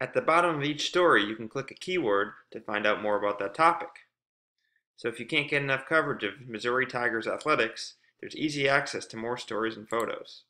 At the bottom of each story, you can click a keyword to find out more about that topic. So if you can't get enough coverage of Missouri Tigers athletics, there's easy access to more stories and photos.